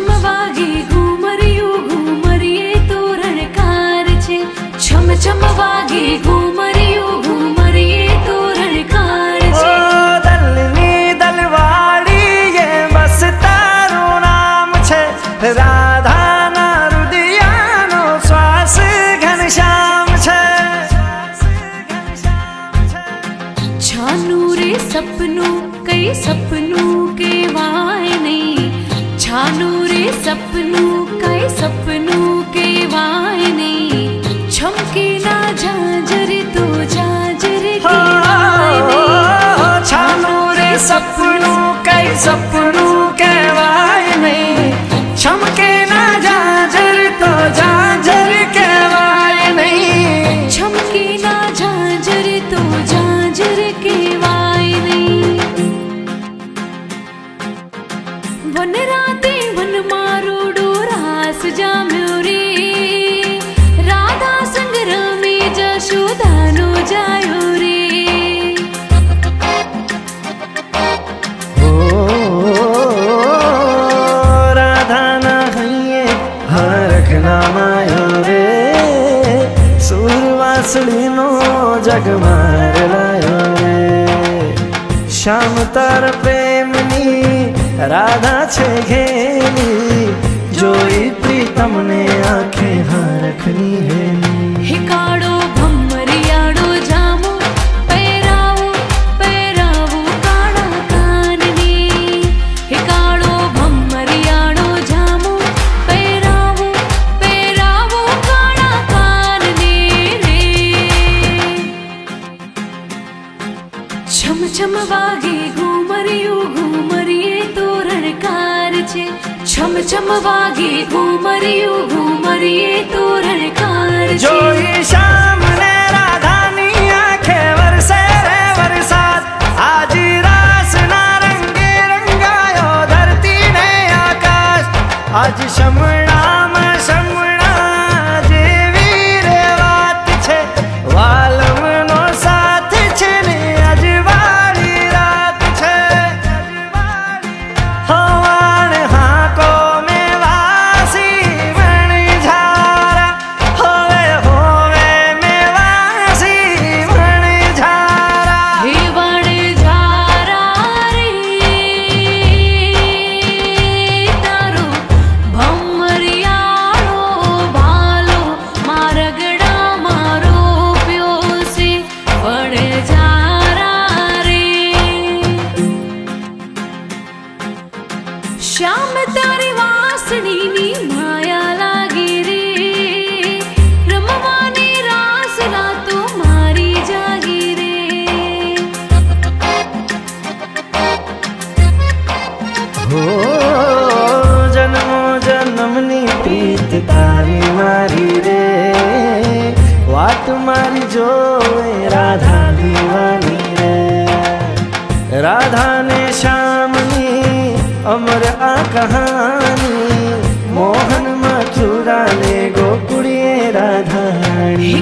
ચમચમવાગી ઘૂમરિયું ઘૂમરીએ તોરણ કાર છે ચમચમવાગી ઘૂમરિયું ઘૂમરીએ તોરણ કાર છે દલની દલવાડી એ બસ તારું નામ છે રાધાના રુદિયાનો શ્વાસ ઘનશ્યામ છે છાનું રે સપનું કઈ સપનું के सपनों के सपनों के वायने। छमके ना झांझर तो झांझर के हाँ, हाँ, हाँ, वायने। छानो रे सपनों जायो रे। राधा ना हइए हरख ना मायो रे। नो जग मार लायो रे। श्याम तार प्रेमनी राधा छे घेनी। जोई प्रीतम ने आँखें हाँ रखनी है છમ છમ વાગે ઘુમરિયું ઘુમરીએ તોરણકાર છે છમ છમ વાગે ઘુમરિયું ઘુમરીએ તોરણકાર છે જોઈ શ્યામ ને રાધાની આંખે વરસે રે વરસાદ આજ રાસ ના રંગે રંગાયો ધરતી ને આકાશ આજ શમણામાં શમણા हो। जन्मो जन्मनी प्रीत तारी मारी रे। वाट मारी जो राधा दीवानी रे। राधा ने शामनी अमर आ कहानी। मोहन मथुरा ने गोकुड़िए राधानी